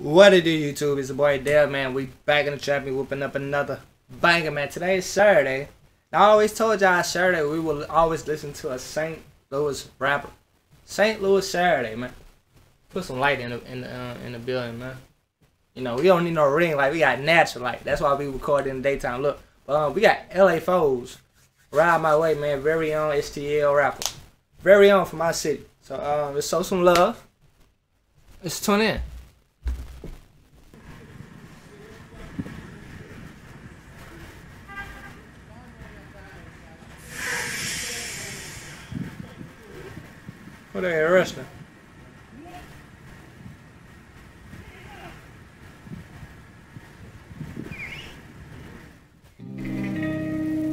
What it do, YouTube? It's the boy Dale, man. We back in the trap, we whooping up another banger, man. Today is Saturday. I always told y'all Saturday we will always listen to a St. Louis rapper. St. Louis Saturday, man. Put some light in the in the uh, in the building, man. You know we don't need no ring light. We got natural light. That's why we record in the daytime. Look, um, we got LA4ss. Ride my way, man. Very own STL rapper. Very own for my city. So um, let's show some love. Let's tune in. Who they arresting?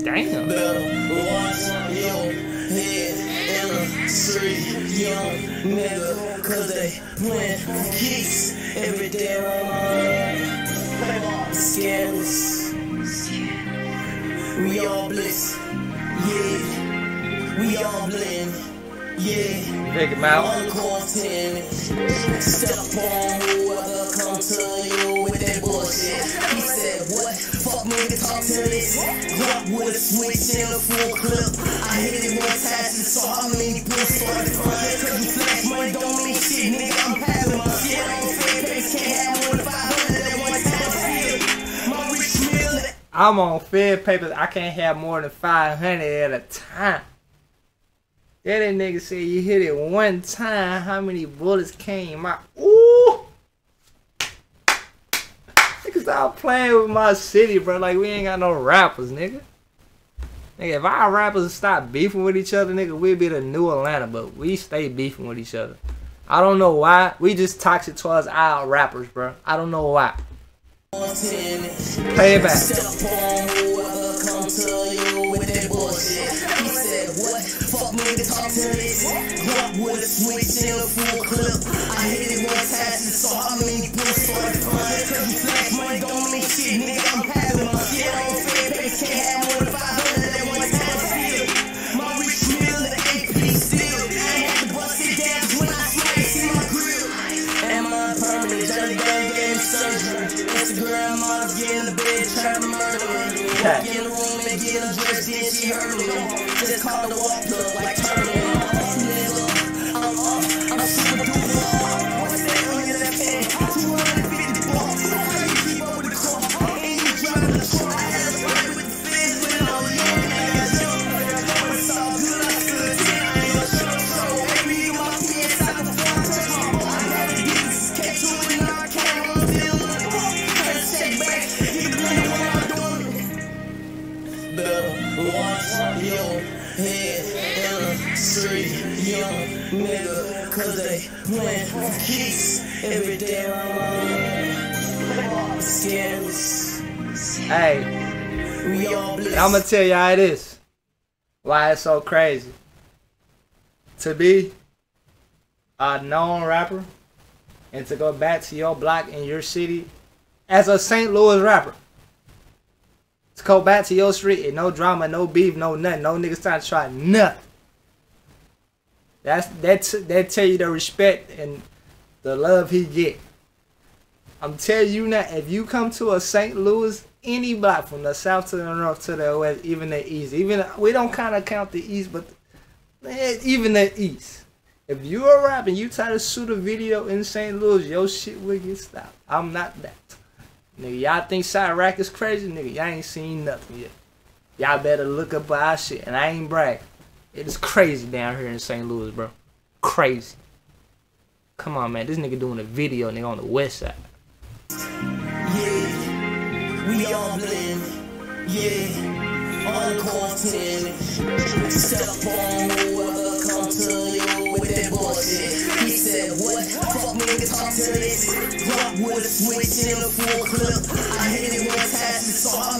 Damn. Young nigga, cause they playing kicks every day on scandals. We all bliss, yeah. We all blend, yeah. Big him out. Step on whoever come to you with that bullshit. He said, what? Fuck nigga, talk to this. What with a switch in a full clip? I hit it one time, so how many boosts started from Cause you flash money don't mean shit, nigga. I'm having my shit on fair pace, can't have more than 500 at one time. My rich meal, I'm on Fed papers. I can't have more than 500 at a time. Yeah, that nigga said you hit it one time. How many bullets came out? Ooh! Nigga, stop playing with my city, bro. Like, we ain't got no rappers, nigga. Nigga, if our rappers stop beefing with each other, nigga, we'd be the new Atlanta, but we stay beefing with each other. I don't know why. We just toxic towards our rappers, bro. I don't know why. Play it back. With talk to this. What with a switch in a full clip? I hit it one time, so I many boosts started from Permanent? Dirty gang getting surgery. Instagram models getting the bed, trying to murder me. Walk in the room and get undressed, then she heard me. Just call the walk look like turning. Young nigga, cause they playing kicks every day around. Scandals, Hey. I'm gonna tell y'all this. Why it's so crazy. To be a known rapper and to go back to your block in your city as a St. Louis rapper. To go back to your street and no drama, no beef, no nothing. No niggas trying to try nothing. That's that's that tell you the respect and the love he get. I'm telling you now, if you come to a St. Louis, any block from the south to the north to the west, even the east, even we don't kind of count the east, but even the east. If you are rapping, you try to shoot a video in St. Louis, your shit will get stopped. I'm not that. Nigga, y'all think Chiraq is crazy? Nigga, y'all ain't seen nothing yet. Y'all better look up our shit, and I ain't brag. It is crazy down here in St. Louis, bro. Crazy. Come on, man. This nigga doing a video, nigga, on the west side. Yeah, we all blend. Yeah, on quarantine. Step on whoever come to you with that bullshit. He said, what? Fuck nigga, talk to this. Rock with a switch in a full clip. I hit it one time, so how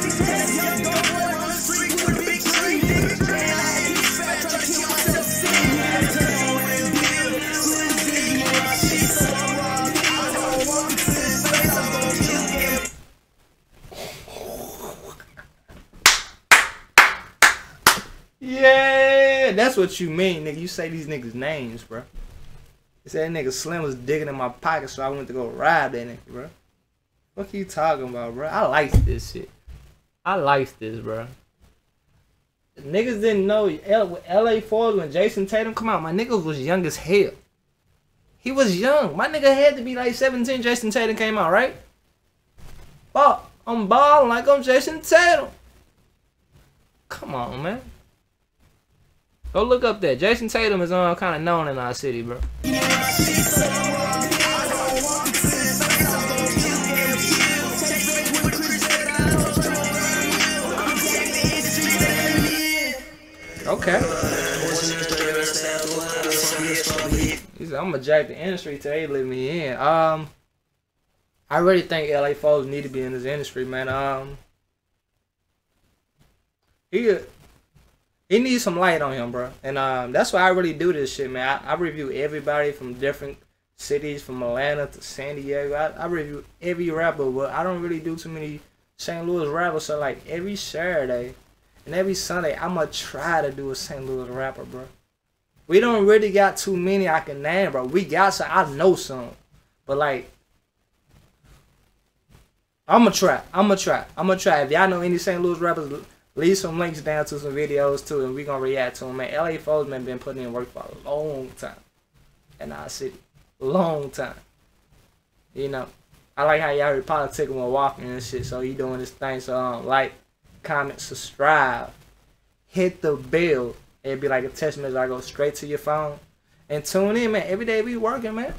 what you mean, nigga. You say these niggas' names, bro. You said that nigga Slim was digging in my pocket, so I went to go rob that nigga, bro. What you talking about, bro? I like this shit. I like this, bro. Niggas didn't know LA4ss when Jayson Tatum come out. My nigga was young as hell. He was young. My nigga had to be like 17. Jayson Tatum came out, right? Ball. I'm balling like I'm Jayson Tatum. Come on, man. Go look up that. Jayson Tatum is uh, kind of known in our city, bro. Okay. He said, I'm gonna jack the industry till they let me in. Um, I really think LA4ss need to be in this industry, man. Um, he he needs some light on him, bro. And um, that's why I really do this shit, man. I, I review everybody from different cities, from Atlanta to San Diego. I, I review every rapper, but I don't really do too many St. Louis rappers. So like every Saturday and every Sunday, I'ma try to do a St. Louis rapper, bro. We don't really got too many I can name, bro. We got some. I know some, but like. I'ma try. I'ma try. I'ma try. If y'all know any St. Louis rappers, leave some links down to some videos too, and we gonna react to them. Man, LA4ss man been putting in work for a long time in our city, long time. You know, I like how y'all be politicking with walking and shit. So you doing this thing. So um, like, comment, subscribe, hit the bell. It'd be like a text message. I go straight to your phone, and tune in, man. Every day we working, man.